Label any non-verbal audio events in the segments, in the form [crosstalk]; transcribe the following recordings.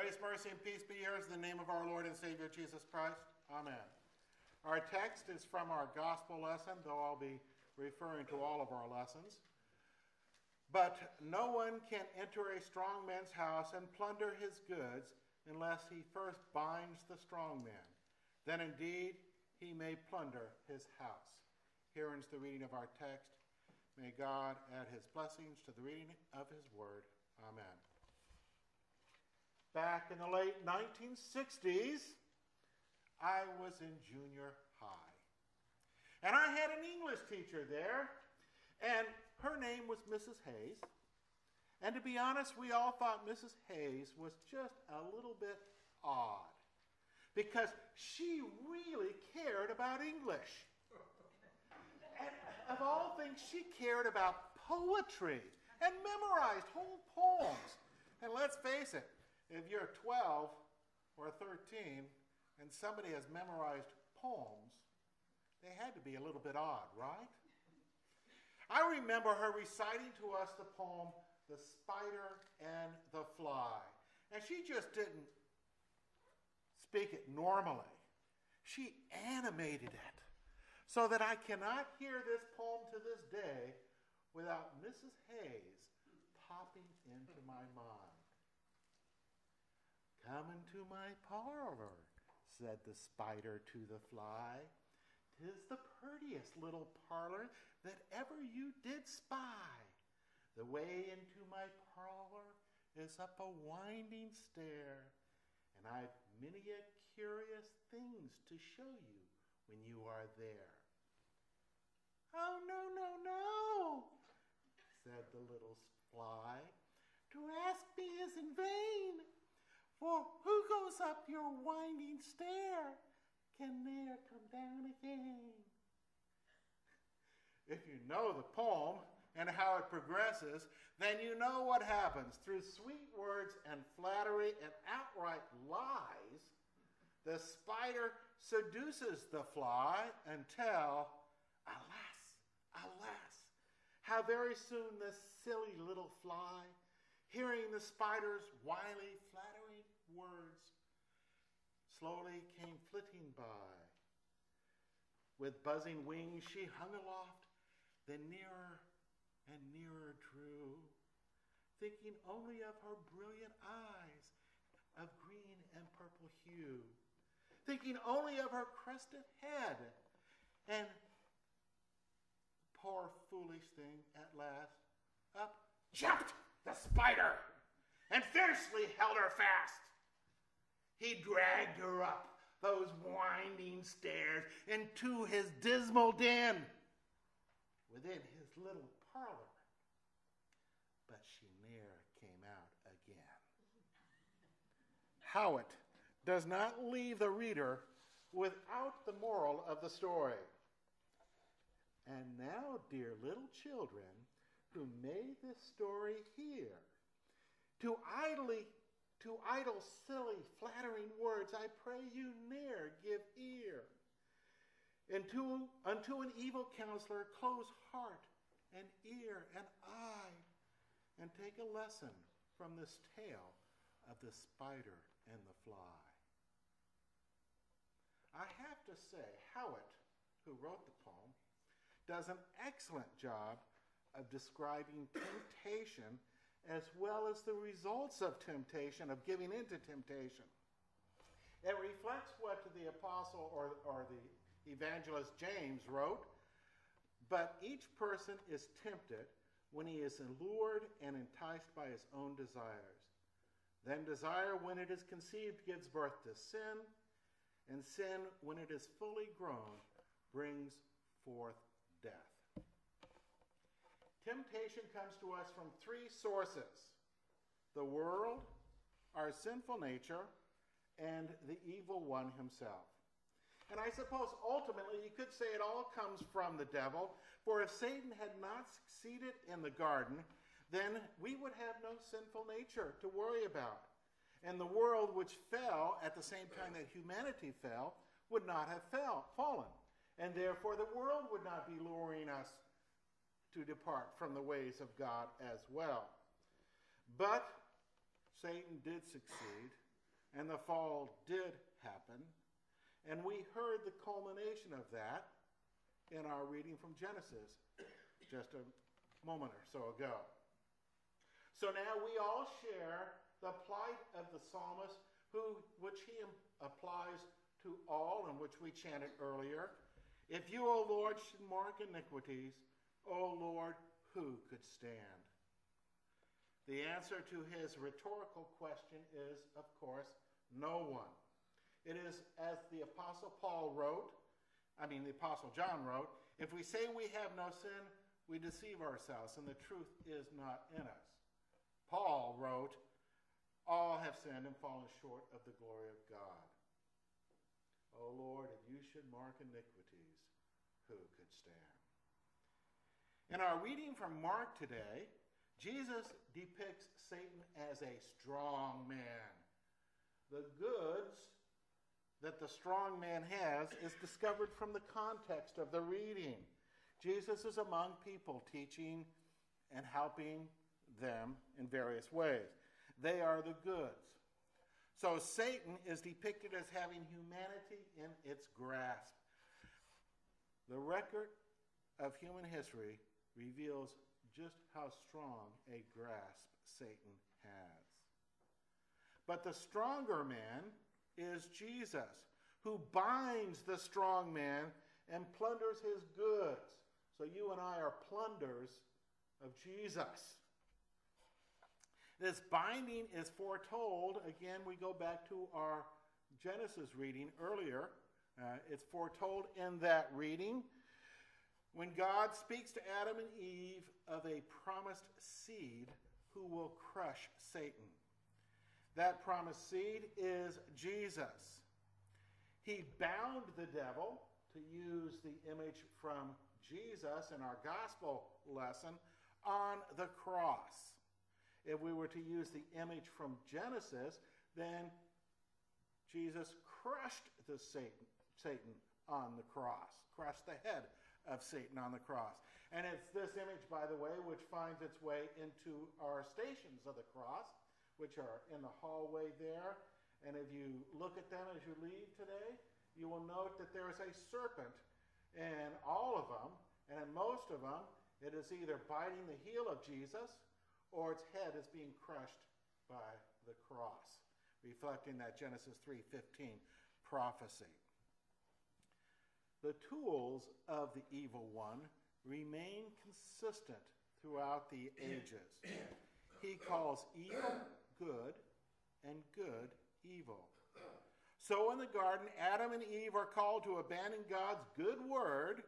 Grace, mercy, and peace be yours in the name of our Lord and Savior Jesus Christ. Amen. Our text is from our gospel lesson, though I'll be referring to all of our lessons. But no one can enter a strong man's house and plunder his goods unless he first binds the strong man. Then indeed he may plunder his house. Here ends the reading of our text. May God add his blessings to the reading of his word. Amen. Back in the late 1960s, I was in junior high. And I had an English teacher there, and her name was Mrs. Hayes. And to be honest, we all thought Mrs. Hayes was just a little bit odd because she really cared about English. And of all things, she cared about poetry and memorized whole poems. And let's face it, if you're 12 or 13 and somebody has memorized poems, they had to be a little bit odd, right? I remember her reciting to us the poem, The Spider and the Fly. And she just didn't speak it normally, she animated it so that I cannot hear this poem to this day without Mrs. Hayes popping into my mind. Come into my parlor, said the spider to the fly. Tis the prettiest little parlor that ever you did spy. The way into my parlor is up a winding stair, and I've many a curious things to show you when you are there. Oh, no, no, no, said the little fly. To ask me is in vain. For who goes up your winding stair can ne'er come down again. If you know the poem and how it progresses, then you know what happens. Through sweet words and flattery and outright lies, the spider seduces the fly until, alas, alas, how very soon this silly little fly, hearing the spider's wily, flattering words slowly came flitting by. With buzzing wings she hung aloft, then nearer and nearer drew, thinking only of her brilliant eyes of green and purple hue, thinking only of her crested head. And poor foolish thing at last up jumped the spider and fiercely held her fast. He dragged her up those winding stairs into his dismal den within his little parlor. But she ne'er came out again. Howitt does not leave the reader without the moral of the story. And now, dear little children who made this story hear, to idly to idle, silly, flattering words, I pray you ne'er give ear. And to, unto an evil counselor, close heart and ear and eye, and take a lesson from this tale of the spider and the fly. I have to say, Howitt, who wrote the poem, does an excellent job of describing temptation as well as the results of temptation, of giving into temptation. It reflects what the apostle or, or the evangelist James wrote, but each person is tempted when he is allured and enticed by his own desires. Then desire, when it is conceived, gives birth to sin, and sin, when it is fully grown, brings forth death. Temptation comes to us from three sources the world, our sinful nature, and the evil one himself. And I suppose ultimately you could say it all comes from the devil, for if Satan had not succeeded in the garden, then we would have no sinful nature to worry about. And the world which fell at the same time that humanity fell would not have fell, fallen. And therefore the world would not be luring us to depart from the ways of God as well. But Satan did succeed, and the fall did happen. And we heard the culmination of that in our reading from Genesis just a moment or so ago. So now we all share the plight of the psalmist, who, which he applies to all, and which we chanted earlier. If you, O Lord, should mark iniquities, O Lord, who could stand? The answer to his rhetorical question is, of course, no one. It is as the Apostle Paul wrote, I mean, the Apostle John wrote, if we say we have no sin, we deceive ourselves, and the truth is not in us. Paul wrote, All have sinned and fallen short of the glory of God. O Lord, if you should mark iniquities, who could stand? In our reading from Mark today, Jesus depicts Satan as a strong man. The goods that the strong man has is discovered from the context of the reading. Jesus is among people teaching and helping them in various ways. They are the goods. So Satan is depicted as having humanity in its grasp. The record of human history reveals just how strong a grasp Satan has. But the stronger man is Jesus, who binds the strong man and plunders his goods. So you and I are plunders of Jesus. This binding is foretold. Again, we go back to our Genesis reading earlier. Uh, it's foretold in that reading when God speaks to Adam and Eve of a promised seed who will crush Satan. That promised seed is Jesus. He bound the devil, to use the image from Jesus in our gospel lesson on the cross. If we were to use the image from Genesis, then Jesus crushed the Satan, Satan on the cross, crushed the head of Satan on the cross. And it's this image, by the way, which finds its way into our stations of the cross, which are in the hallway there. And if you look at them as you leave today, you will note that there is a serpent in all of them, and in most of them, it is either biting the heel of Jesus or its head is being crushed by the cross, reflecting that Genesis 3:15 prophecy. The tools of the evil one remain consistent throughout the ages. He calls evil good and good evil. So in the garden, Adam and Eve are called to abandon God's good word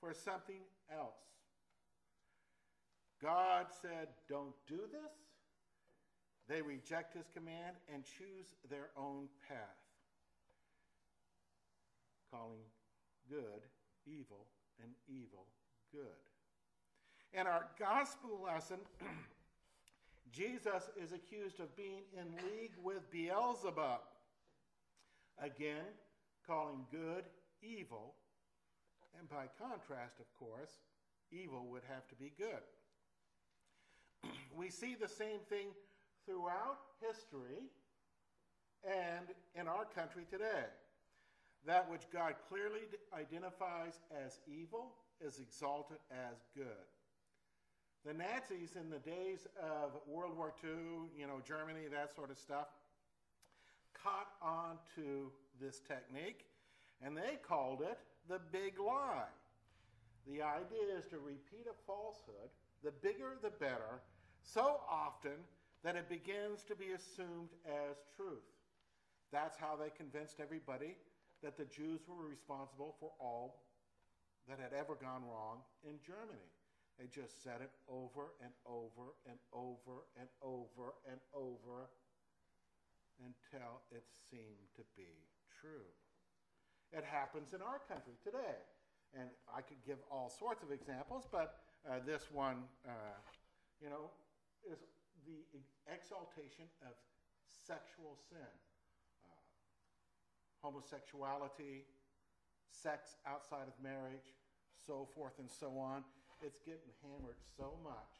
for something else. God said, Don't do this. They reject his command and choose their own path, calling good evil and evil good. In our gospel lesson, [clears throat] Jesus is accused of being in league with Beelzebub. Again, calling good evil, and by contrast, of course, evil would have to be good. [clears throat] we see the same thing throughout history and in our country today. That which God clearly identifies as evil is exalted as good. The Nazis in the days of World War II, you know, Germany, that sort of stuff, caught on to this technique and they called it the big lie. The idea is to repeat a falsehood, the bigger the better, so often that it begins to be assumed as truth. That's how they convinced everybody that the Jews were responsible for all that had ever gone wrong in Germany. They just said it over and over and over and over and over until it seemed to be true. It happens in our country today. And I could give all sorts of examples, but uh, this one, uh, you know, is the exaltation of sexual sin, homosexuality, sex outside of marriage, so forth and so on. It's getting hammered so much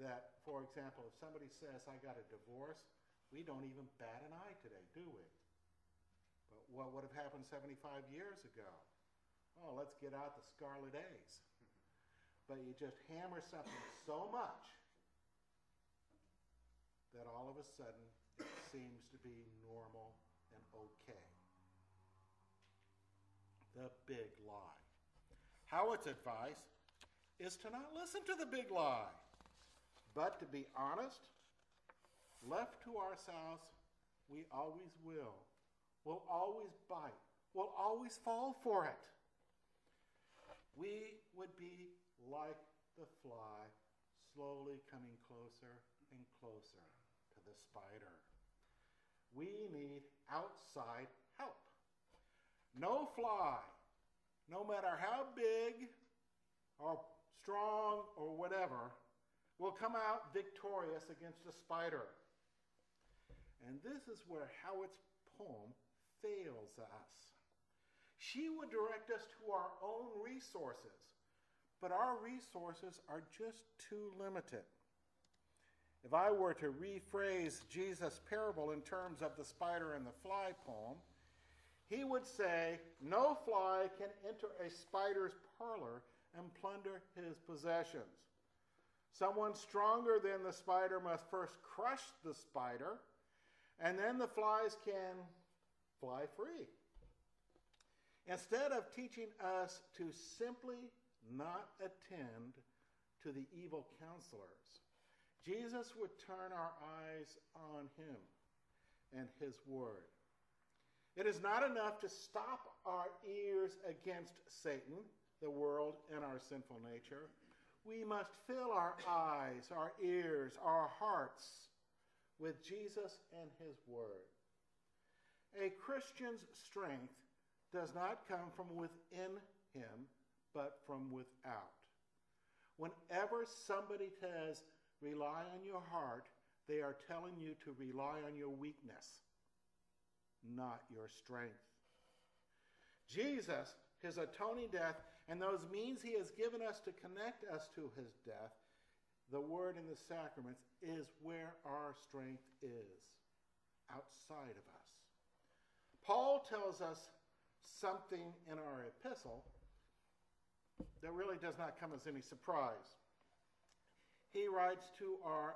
that, for example, if somebody says, I got a divorce, We don't even bat an eye today, do we? But what would have happened 75 years ago? Oh, let's get out the scarlet A's. But you just hammer something so much that all of a sudden it seems to be normal okay. The big lie. Howitt's advice is to not listen to the big lie, but to be honest Left to ourselves, we always will. We'll always bite. We'll always fall for it. We would be like the fly, slowly coming closer and closer to the spider. We need outside help. No fly, no matter how big or strong or whatever, will come out victorious against a spider. And this is where Howitt's poem fails us. She would direct us to our own resources, but our resources are just too limited. If I were to rephrase Jesus' parable in terms of the spider and the fly poem, he would say, No fly can enter a spider's parlor and plunder his possessions. Someone stronger than the spider must first crush the spider and then the flies can fly free. Instead of teaching us to simply not attend to the evil counselors, Jesus would turn our eyes on him and his word. It is not enough to stop our ears against Satan, the world, and our sinful nature. We must fill our eyes, our ears, our hearts with Jesus and his word. A Christian's strength does not come from within him, but from without. Whenever somebody says, rely on your heart, they are telling you to rely on your weakness, not your strength. Jesus, his atoning death, and those means he has given us to connect us to his death the word and the sacraments is where our strength is, outside of us. Paul tells us something in our epistle that really does not come as any surprise. He writes to our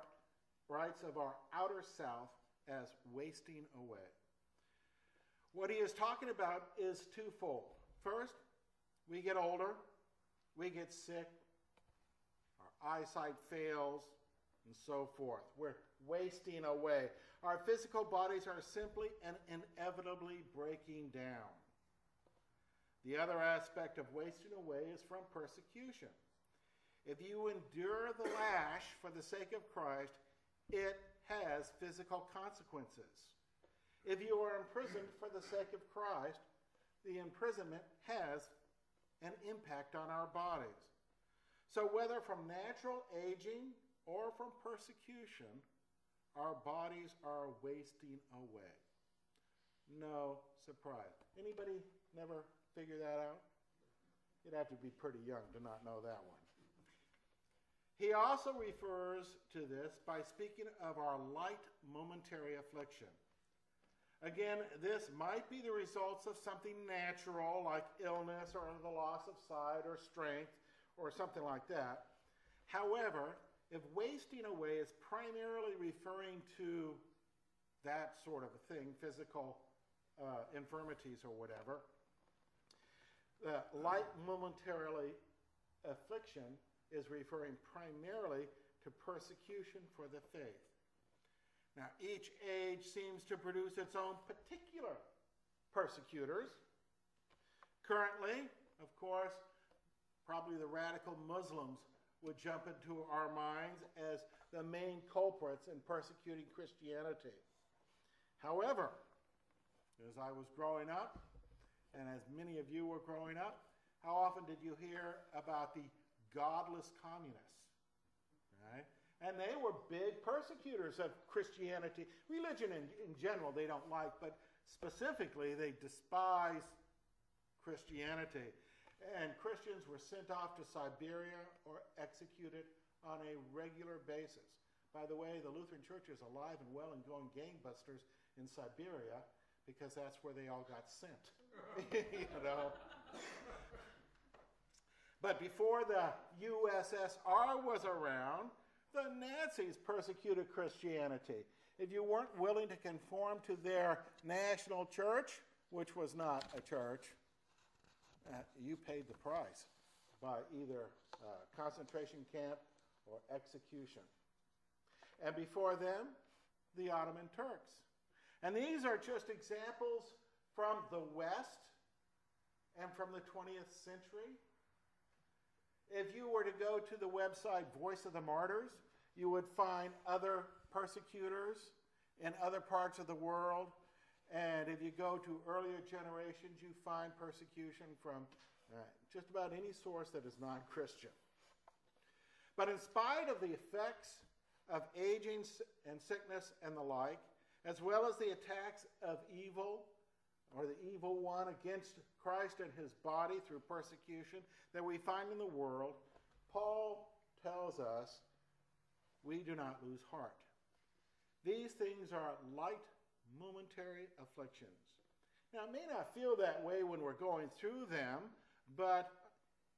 writes of our outer self as wasting away. What he is talking about is twofold. First, we get older, we get sick, our eyesight fails, and so forth. We're wasting away. Our physical bodies are simply and inevitably breaking down. The other aspect of wasting away is from persecution. If you endure the lash for the sake of Christ, it has physical consequences. If you are imprisoned for the sake of Christ, the imprisonment has an impact on our bodies. So, whether from natural aging or from persecution, our bodies are wasting away. No surprise. Anybody never figure that out? You'd have to be pretty young to not know that one. He also refers to this by speaking of our light momentary affliction. Again, this might be the results of something natural like illness or the loss of sight or strength or something like that. However, if wasting away is primarily referring to that sort of a thing, physical uh, infirmities or whatever, the light momentarily affliction is referring primarily to persecution for the faith. Now, each age seems to produce its own particular persecutors. Currently, of course, probably the radical Muslims would jump into our minds as the main culprits in persecuting Christianity. However, as I was growing up, and as many of you were growing up, how often did you hear about the godless communists? Right? And they were big persecutors of Christianity. Religion in, in general, they don't like, but specifically, they despise Christianity and Christians were sent off to Siberia or executed on a regular basis. By the way, the Lutheran Church is alive and well and going gangbusters in Siberia because that's where they all got sent. [laughs] you know. But before the USSR was around, the Nazis persecuted Christianity. If you weren't willing to conform to their national church, which was not a church, uh, you paid the price by either uh, concentration camp or execution. And before them, the Ottoman Turks. And these are just examples from the West and from the 20th century. If you were to go to the website Voice of the Martyrs, you would find other persecutors in other parts of the world. And if you go to earlier generations, you find persecution from uh, just about any source that is non Christian. But in spite of the effects of aging and sickness and the like, as well as the attacks of evil or the evil one against Christ and his body through persecution that we find in the world, Paul tells us we do not lose heart. These things are light, momentary afflictions. Now, it may not feel that way when we're going through them, but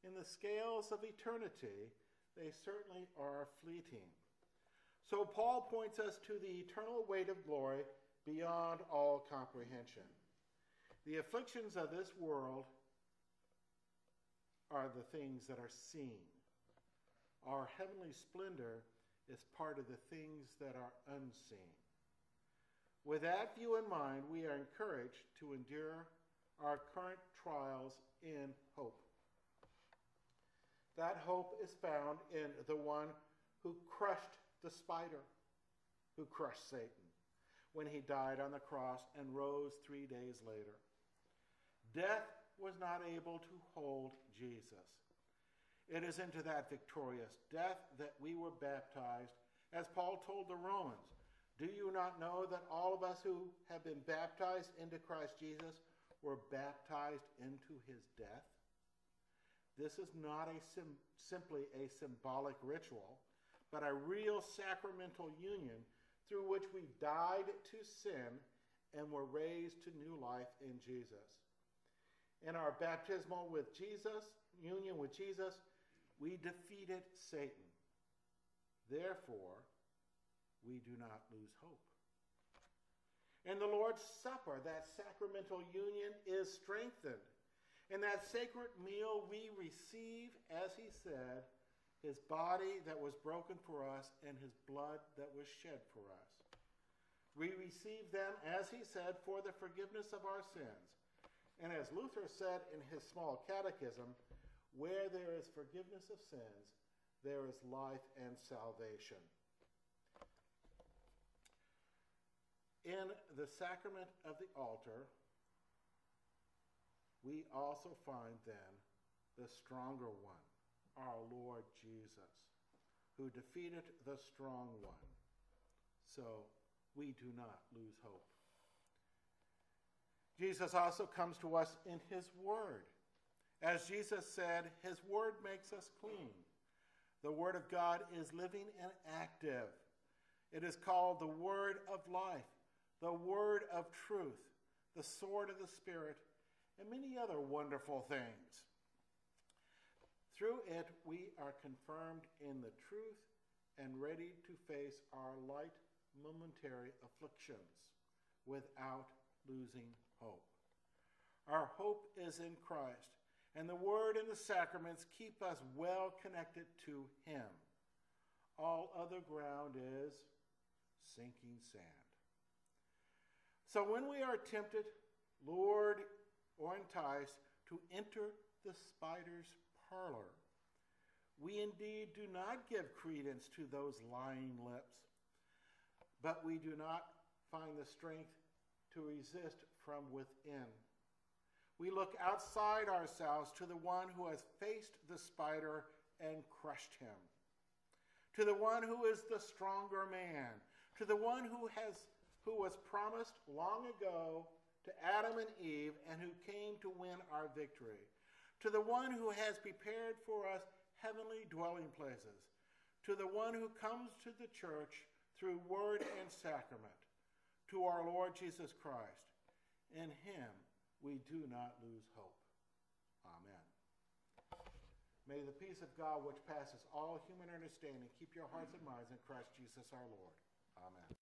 in the scales of eternity, they certainly are fleeting. So, Paul points us to the eternal weight of glory beyond all comprehension. The afflictions of this world are the things that are seen. Our heavenly splendor is part of the things that are unseen. With that view in mind, we are encouraged to endure our current trials in hope. That hope is found in the one who crushed the spider, who crushed Satan when he died on the cross and rose three days later. Death was not able to hold Jesus. It is into that victorious death that we were baptized, as Paul told the Romans. Do you not know that all of us who have been baptized into Christ Jesus were baptized into his death? This is not a sim- simply a symbolic ritual, but a real sacramental union through which we died to sin and were raised to new life in Jesus in our baptismal with Jesus, union with Jesus, we defeated Satan. Therefore, we do not lose hope. In the Lord's Supper, that sacramental union is strengthened. In that sacred meal, we receive, as he said, his body that was broken for us and his blood that was shed for us. We receive them, as he said, for the forgiveness of our sins and as Luther said in his small catechism, where there is forgiveness of sins, there is life and salvation. In the sacrament of the altar, we also find then the stronger one, our Lord Jesus, who defeated the strong one. So we do not lose hope. Jesus also comes to us in his word. As Jesus said, his word makes us clean. The word of God is living and active. It is called the word of life, the word of truth, the sword of the Spirit, and many other wonderful things. Through it, we are confirmed in the truth and ready to face our light, momentary afflictions without losing hope. Our hope is in Christ, and the Word and the sacraments keep us well connected to Him. All other ground is sinking sand. So when we are tempted, lured, or enticed to enter the spider's parlor, we indeed do not give credence to those lying lips, but we do not find the strength to resist from within. We look outside ourselves to the one who has faced the spider and crushed him, to the one who is the stronger man, to the one who has who was promised long ago to Adam and Eve and who came to win our victory, to the one who has prepared for us heavenly dwelling places, to the one who comes to the church through word and sacrament, to our Lord Jesus Christ. In him we do not lose hope. Amen. May the peace of God, which passes all human understanding, keep your hearts and minds in Christ Jesus our Lord. Amen.